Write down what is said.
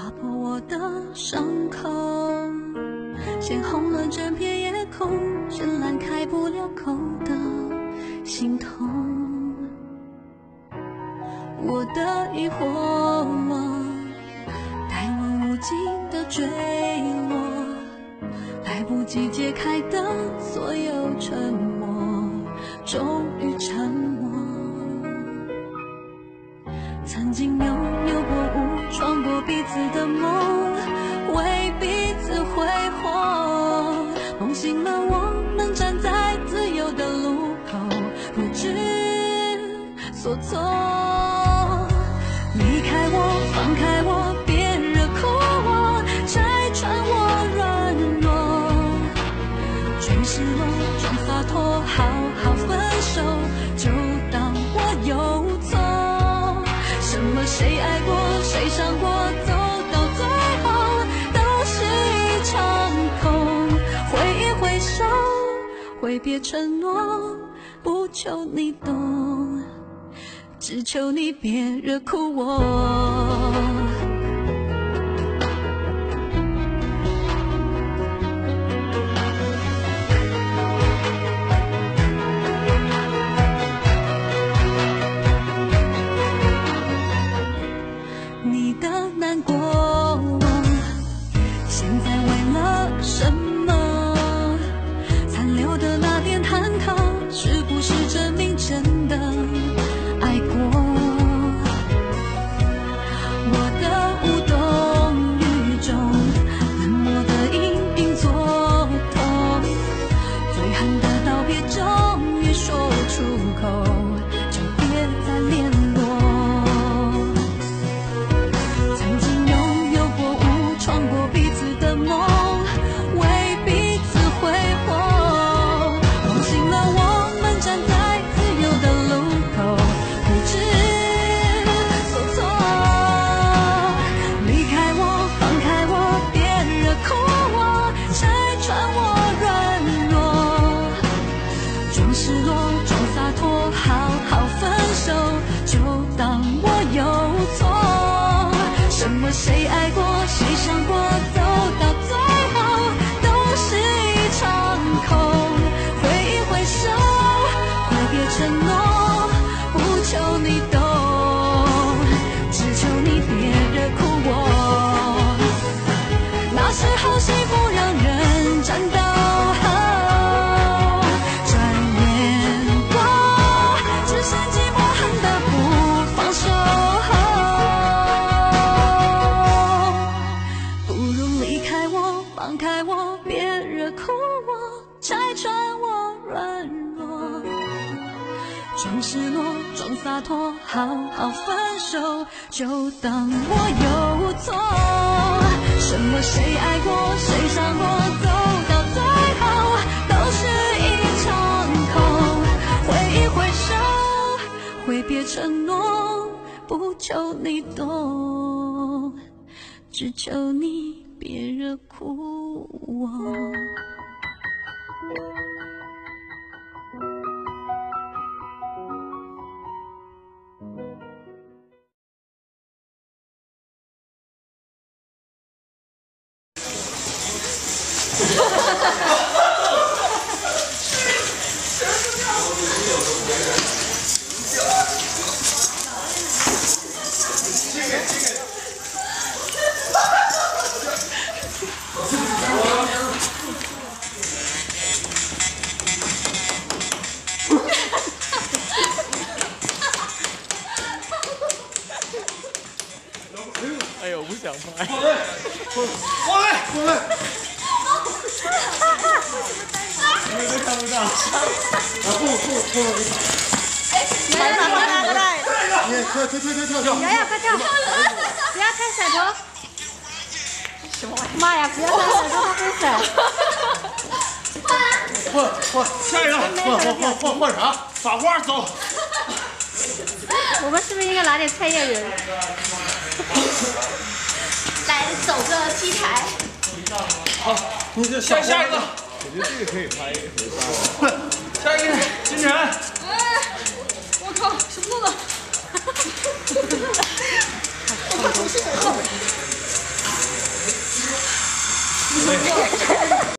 划破我的伤口，鲜红了整片夜空，绚烂开不了口的心痛。我的疑惑，带我无尽的坠落，来不及解开的所有沉默，终于沉默。曾经拥有过彼此的梦，为彼此挥霍。梦醒了，我们站在自由的路口，不知所措。离开我，放开我，别惹哭我，拆穿我软弱。装失落，装洒脱，好好分手，就当我有错。什么谁爱过，谁伤过，挥别承诺，不求你懂，只求你别惹哭我。出口，装失落，装洒脱，好好分手，就当我有错。什么谁爱过，谁伤过，装，洒脱，好好分手，就当我有错。什么谁爱过，谁伤过，走到最后都是一场空。挥一挥手，挥别承诺，不求你懂，只求你别惹哭我。哎呦，不想拍。过来，过来，你们都看不到。然后后后后来来来来来，你快快快快跳跳！瑶瑶快跳，不要看甩头。什么玩意妈呀！不要看甩头，会甩。换换下一个，换换换换换啥？撒花走。我们是不是应该拿点菜叶人？来走个 T 台，好，你这下下一个，我觉得这个可以拍一回放。下一个金晨。